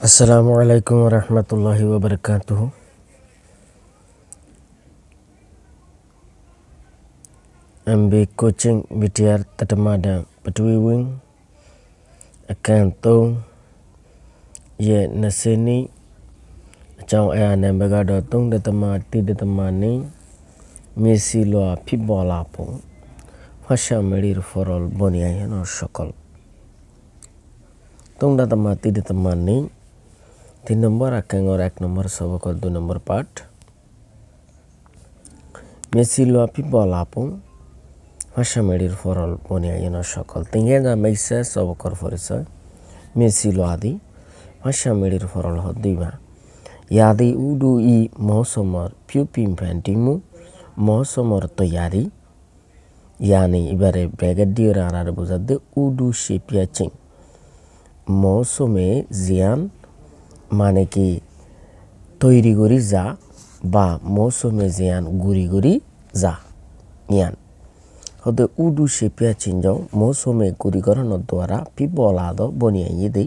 Assalamualaikum warahmatullahi wabarakatuh. MB coaching BTR tadamada peduwiwing akan tong ye nasini chong e ane baga do tong de tamati ni misi Loa api bola po fasha melir forol bonia no sokol Tung Datama tamati Datama Ni তিন तीन number आकांग और एक number सबक और दो number part मेसिलोपी बलापों ভাষামেডির ফরল বনিয়ায়না সকল। তিঙ্গেজা মেসে সবকর পরিচয় মেসিল আদি। ভাষামেডির ফরল হদ্দিবা ইয়াদি উডু ই মৌসুমর পিউপিম ফ্যান্টিমু মৌসুমর তৈয়ারি। ইয়ানি এবারে ব্রিগেডিয়ার আর বুঝাতে উডু শিপিয়াচিং মৌসুমে জিয়ান মানে কি? তৈরি করি যা বা মৌসুমে জিয়ান গুড়ি গুড়ি যা। ইয়ান হতে উডু শেপিয়া চিনজাও মৌসুমে গুড়ি গরনের দ্বারা পিবলাদ বনিয়া ইদি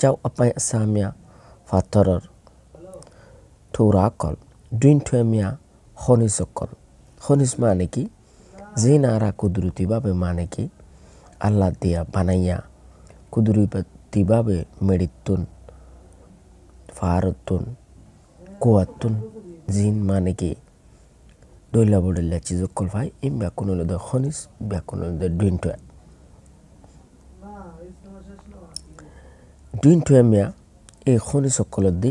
যাও আপাই আসামিয়া ফাথরর থৌরাকল দুইনঠুয়ামিয়া খনিসকল খনিজ মানে কি? যে নারা কুদরতিভাবে মানে কি? আল্লাহ দিয়া বানাইয়া কুদরতিভাবে মেডিতুন faratun kuwatun zin মানে কি? দৈলা বডলা চিজ কল ভাই, ইম ব্যাকুন হলো খনিস ব্যাকুন হলো ডুইনটুয়া ডুইনটুয়া মিয়া এই খনিস সকলত দি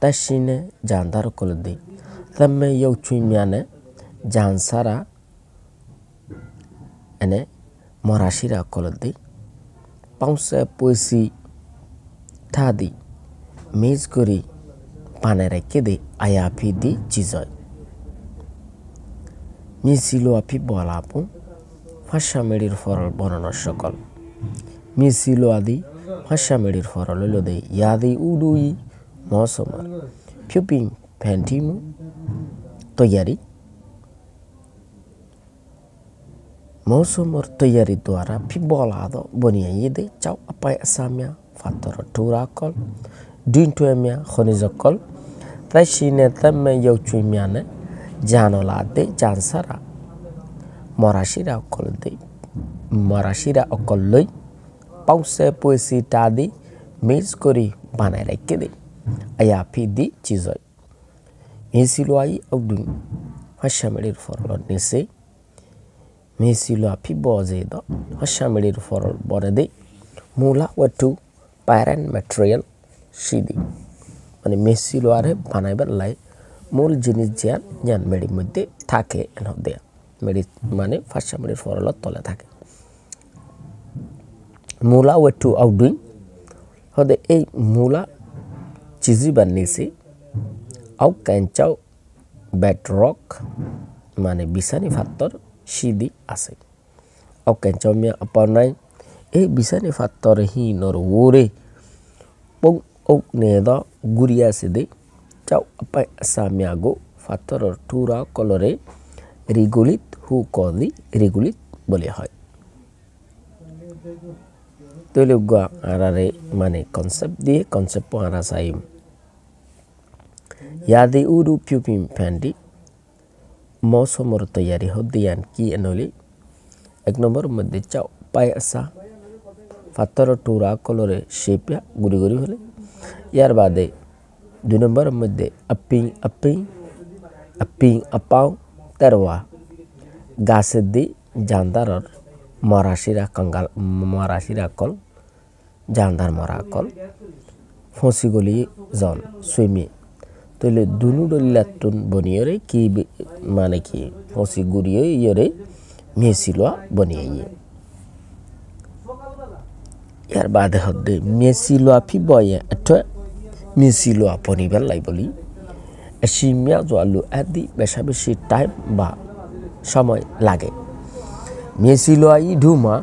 তাসিনে জানদার সকলত দি। তাম্মে ইউ চুই মিয়ানে জানসারা এনে মরাশিরা কলত দি। পাউসে পয়সি থাদি মেজ করি, পানে রেখে দে আয়াফি দি চিজয়। মিসিলো আফি ফাঁসা মেডির ফরল বর্ণনা সকল। মিসিলো আদি ফাঁসা মেডির ফরল হইল দে, ইয়াদি উডুই মৌসুমার ফিউপিং ফ্যান্টিমু, তৈয়ারি। মৌসুমর তৈয়ারি দ্বারা ফি বলাদ বনিয়া ইদে চাও আপাই আসামিয়া ফাতর টুরাকল duintuemia khonizokol ta tashine tamme yauchuimiane janolade jansara morashira okolde morashira okolloi pause poesi tadi মিজ করি বানাই রেখে দে আয়া ফি দি চিজয় মেসিলো আই অগ্ডুন হাসামেড়ির ফরল নিসে মেসিলো আফি বজে দ হাসামেড়ির ফরল বরে দে মূলা ওয়াটু প্যারেন্ট ম্যাটেরিয়াল সিদি মানে মেসি লোয়ারে বানাইবার লাই মূল জিনিস জিয়ান জ্ঞান মেডির মধ্যে থাকে এন দেয়া মেডি মানে ফার্স্ট মেডির ফরলত তলে থাকে। মূলা ওয়ে টু আউটডুইং হদে এই মূলা চিজি বানিয়েছি, আউ ক্যাঞ্চাও ব্যাটরক মানে বিছানি ফাত্তর সিদি আছে। আউ ক্যাঞ্চাও মিয়া আপনাই এই বিছানি ফাত্তর হি নর ওরে pong guria sidi chau apai asamiago fatoror tura kolore রিগুলিত হু কদি রিগুলিত বলে হয় তৈলজ্ঞ আরারে মানে কনসেপ্ট দিয়ে কনসেপ্ট আরা সাইম ইয়াদি উরু পিউপিম ফ্যান্ডি মৌসুমর তৈয়ারি হদিয়ান কি এনলি এক নম্বর মধ্যে চাও পায় আসা ফাত্তর টুরা কলরে শেপিয়া গুড়ি গুড়ি হলে ইয়ার বাদে দুই নম্বরের মধ্যে আপিং আপিং আপিং আপাও তেরোয়া গাছের দি জান্দারর মরাশিরা কঙ্গাল মরাশিরা কল জান্দার মরা কল ফসিগলি জন সুইমি তইলে দুনু ডলিলাতুন বনিয়রে কি মানে কি ফসি গুড়িয়ে ইয়রে মেসিলোয়া বনিয়ে ইয়াৰ বাদে সদে মেচি লোৱা ফি বয়ে এঠ মেচি লোৱা পনিবেল লাই বলি। এচিমিয়া যোৱালো আদি বেচা বেছি টাইম বা সময় লাগে। মেচি লোৱা ই ধুমা,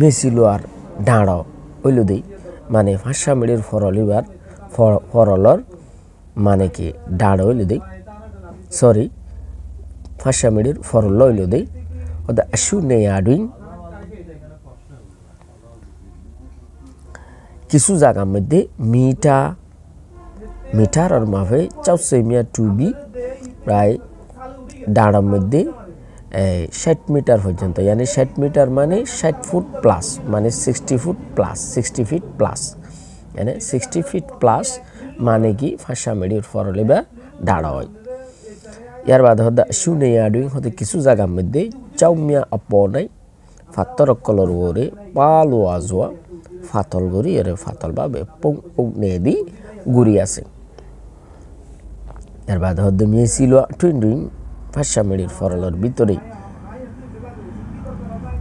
মেচি লোৱাৰ ডাঁড় ওইলো দেই। মানে ভাষা মেডির ফরলিবার ফরলর মানে কি ডাঁড় ওইলো দেই। সরি ভাষা মেডির ফরল ওইলো দেই। ওদা আশু নেই আডুইং কিছু জায়গার মধ্যে মিটা মিটারের মাপে চাউসে মিয়া টুবি প্রায় ডাঁড়ার মধ্যে ষাট মিটার পর্যন্ত ইয়ানি ষাট মিটার মানে ষাট ফুট প্লাস মানে sixty foot plus sixty feet plus মানে সিক্সটি ফিট প্লাস মানে কি ফাঁসা মেডির ফরলে বা ডাঁড়া হয় ইয়ার বাদে হদা শুনে আডুইং হতে কিছু জায়গার মধ্যে চাউমিয়া অপনাই ফাত্তর কলর ওরে পালো আজোয়া ফাতল গুড়ি এর ফাতল বা পং মেয়েদি গুড়ি আছে। এর বাদ হদ্দ মেয়ে ছিল টুইন টুইন ফাঁসা মেড়ির ফরলের ভিতরে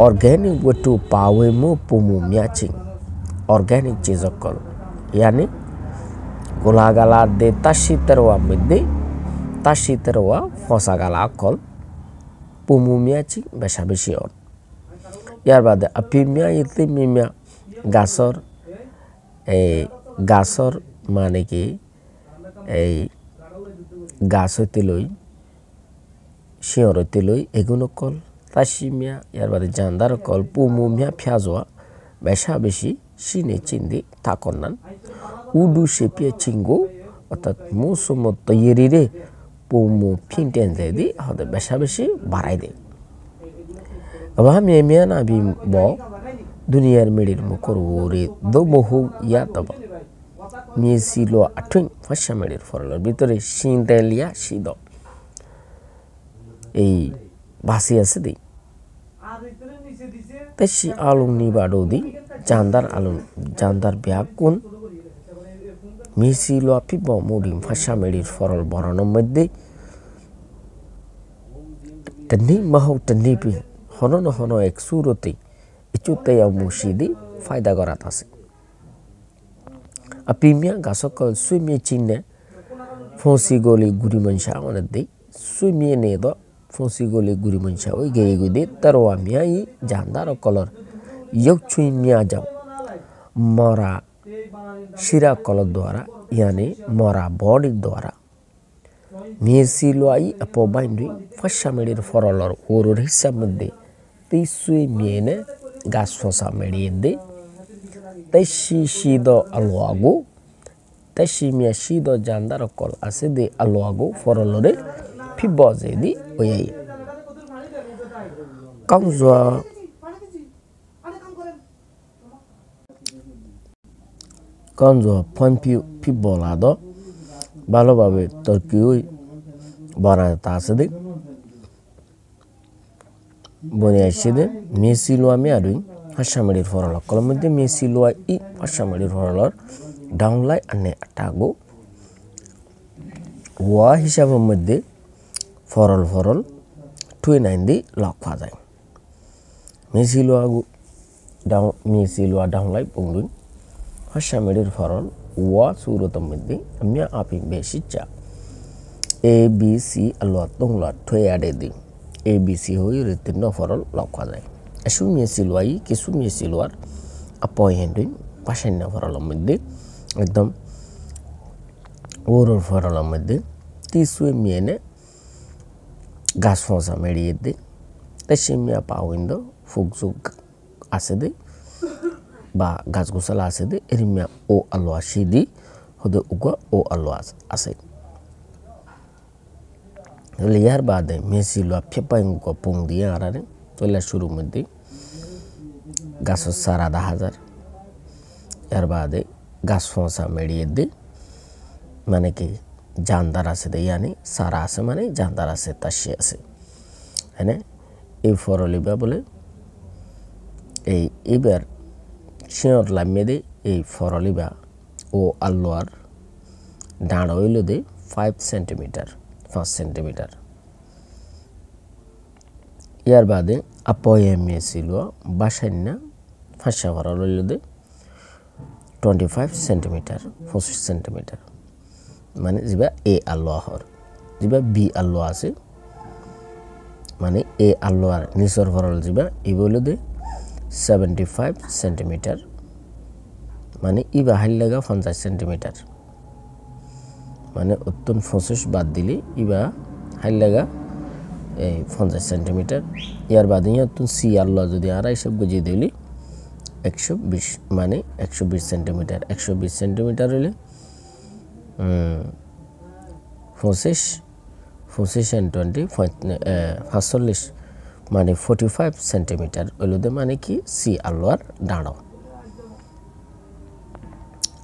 অর্গ্যানিক ওয়েটু পাওয়ে মো পুমু মিয়াচিং। অর্গ্যানিক যে অকল ইয়ানি গোলা গালা দে তাশি শীতের মধ্যে মেদি তা শীতের ফসা গালা অকল পুমু মিয়াচিং বেশা বেশি অর ইয়ার বাদে আপি মিয়া, ইতি মিয়া গাছর এই গাছর মানে কি, এই গাছ হইতে লই শিয়র হইতে লই এগুলো কল তাসিমিয়া ইয়ার বাদে জান্দার কল, পুমুমিয়া ফিয়াজোয়া বেশা বেশি সিনে চিন্দি থাকন্নান উডু সেপিয়ে চিঙ্গো অর্থাৎ মৌসুম তৈরিরে পুমু ফিনটেন দি হতে বেশা বেশি বাড়াই দে আবার মিয়া মিয়া না বি মেডির মুখর ওরে দো বহু ইয়া তবা। মিয়ে সিলো আঠুইন ফাঁসা মেডির ফরলের ভিতরে সিন্দেলিয়া সিদ। এই ভাসি আছে দেই। তেসি আলুং নি বাডৌদি জান্দার আলুং জান্দার বিয়া কোন? মিসি লো পিব মুডিম ফাঁসা মেডির ফরল বরানোর মধ্যে। tani mahau tani pi hono no hono ek ya musidi ফায়দা করাত আছে apimia gasokol suimie chinne fonsi goli guri mansha onet dei suimie ne do fonsi goli guri mansha oi gei gude tarwa mia i jandar kolor yok chui mia jaw mara শিরা কলর দ্বারা ইয়ানি মরা বডির দ্বারা মিয়েসিলোয়াই অপবাইন্ডি ফাঁসামেডির ফরলর ওরুর হিসাব মধ্যে তিসুই মিয়েনে গাছ ফসা মেড়িয়ে দে তাইসি শিদ আলোয়াগো তাইসি মিয়া শিদ জান্দার কল আছে দে আলোয়াগো ফরলরে ফিবজে দি ওয়াই কামজোয়া কামজোয়া ফন পি ফিবলাদ আছে দেখ বনে আসছে মেসিলোয়া মেয়াদুই হাসামারির ফরল কলম মধ্যে মেসিলোয়া ই হাসামারির ফরলর ডাউনলাই আনে আটাগো। ওয়া হিসাবের মধ্যে ফরল ফরল টুই নাইন দি লক খোয়া যায়। মেসিলোয়া ডাউন মেসিলোয়া ডাউনলাই পঙ্গুই হাসামারির ফরল ওয়া সুরতের মধ্যে আমি আপি বেশি চা এ, বি, সি আলোয়া তংলা ঠয়ে আডে দি রিতিন্ন ফরল লক্ষা যায় এসু মিয়ে সিলুয়াই কিছু মিয়ে সিলুয়ার আপয় হেন্ডুই পাশান্য ফরলের মধ্যে একদম ওরর ফরলের মধ্যে তিসুয়ে মিয়েনে গাছ ফসা মেড়িয়ে দে তাই সে মিয়া পাওইন্দ ফুকজুক আছে দে বা গাছ গোছালা আছে দে এরিমিয়া ও আলো আসি দি হদে উগা ও আলো আছে ইয়ার বাদে মেসি লো ফেপাই উগা পুং দিয়ে আরারে চলে শুরু মধ্যে গাছ সার আধা হাজার এর বাদে গাছ ফসা মেড়িয়ে দে মানে কি জানদার আছে দে ইয়ানি সারা আছে মানে জানদার আছে তাসি আছে হ্যাঁ এই ফরলিবা বলে এই এবার শিওর লামিয়ে দে এই ফরলিবা ও আল্লোয়ার ডাঁড় হইল দে ফাইভ সেন্টিমিটার পাঁচ সেন্টিমিটার। ইয়ার বাদে আপয়ে ছিল বাসান্য ফাঁসা ভরা রইল দে টোয়েন্টি ফাইভ সেন্টিমিটার, পঁচিশ সেন্টিমিটার। মানে যেবা এ আল্লো হর, যেবা বি আল্লো আছে মানে এ আল্লো আর নিচর ভরল যেবা, ই বলে দে সেভেন্টি ফাইভ সেন্টিমিটার মানে ই বাহার লাগা পঞ্চাশ সেন্টিমিটার। মানে অত্যন্ত পঁচিশ বাদ দিলে, ইবা হাইল লাগা, এই পঞ্চাশ সেন্টিমিটার ইয়ার বাদে অত্যন্ত সি আল্লাহ যদি আর এইসব বুঝিয়ে দিলি, একশো বিশ মানে একশো বিশ সেন্টিমিটার একশো বিশ সেন্টিমিটার হলে পঁচিশ পঁচিশ অ্যান্ড টোয়েন্টি পাঁচচল্লিশ মানে ফোর্টি ফাইভ সেন্টিমিটার ওইলুদে মানে কি সি আলোয়ার ডাঁড়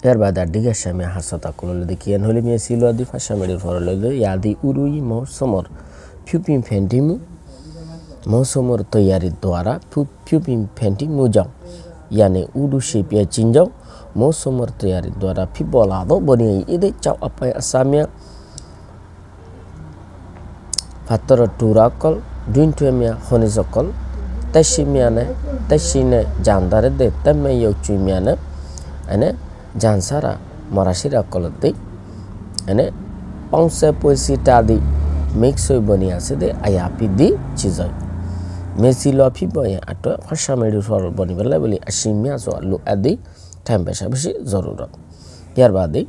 এর বাদ আর দিকে সামে হাসতা কুললে দেখি এন হলে মিয়া সিলো আদি ফাঁসা মেডির ফরলে ইয়াদি উরুই মৌসুমর ফিউপিম ফেন্টিমু মৌসুমর তৈয়ারির দ্বারা ফিউপিম ফেন্টিমু যাও ইয়ানে উডু শিপিয়া চিনজাও মৌসুমর তৈয়ারির দ্বারা ফিবলাদো বনিয়ে ইদে চাও আপায় আসামিয়া ফাতর টুরাকল দুইন্টুমিয়া খনিজকল তাইসিমিয়ানে তাইসিনে জানদারে দে তেমে ইউচুমিয়ানে এনে জানসারা মরাসিরা কলতে এনে পয়সিটা দি মিক্স হয়ে বনি আছে দে দি চিজয় মেসি লফি বয়ে আটো ফাঁসা মেডি ফর বনি বেলা আসিমিয়া আলু আদি টাইম বেশা বেশি জরুরত। ইয়ার বাদে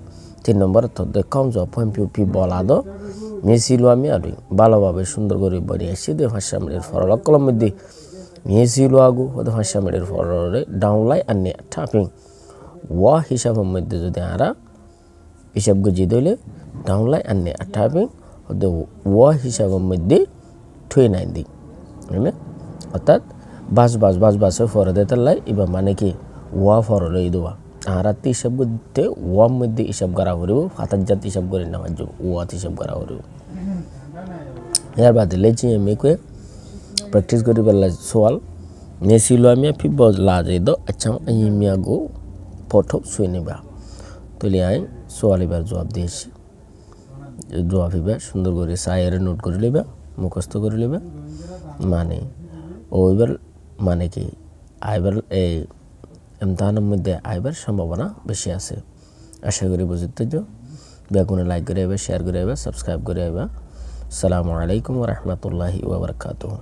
তিন নম্বর তো দেখাম যে পয়েম্পিউ পি বলা দো মেসিলো আমি আর ভালোভাবে সুন্দর করে বনি আসি দে ফাঁসা মেডির ফরল কলম মধ্যে মেসিলো আগু হতে ফাঁসা মেডির ফরলে ডাউনলাই আনে টাপিং ওয়া হিসাবের মধ্যে যদি আরা হিসাব গজি দইলে ডাউনলাই আনে টাপিং হতে ওয়া হিসাবের মধ্যে থুয়ে নাই দিই অর্থাৎ বাস বাস বাস বাসে ফরে দিতে লাই এবার মানে কি ওয়া ফর লই দেওয়া আর রাত্রি হিসাব করতে ওয়ার মধ্যে হিসাব করা করিব হাতার জাত হিসাব করে নেওয়া যাব ওয়াত হিসাব করা করিব ইয়ার বাদে লেচি এমে কুয়ে প্র্যাকটিস করি পেলা সোয়াল নেছিলো আমি ফিব লাজে দ আচ্ছা আই মিয়া গো তুলি আই সোয়াল এবার জবাব দিয়েছি জবাব এবার সুন্দর করে সায়ের নোট করে লিবা মুখস্থ করে লিবা মানে ও এবার মানে কি, আইবার এই এমতাহানের মধ্যে আইবার সম্ভাবনা বেশি আছে। আশা করি বুঝতে যো বেগুনে লাইক করে আইবা শেয়ার করে আইবা সাবস্ক্রাইব করে আইবা। আসসালামু আলাইকুম রহমতুল্লাহি ওবরকাতুহ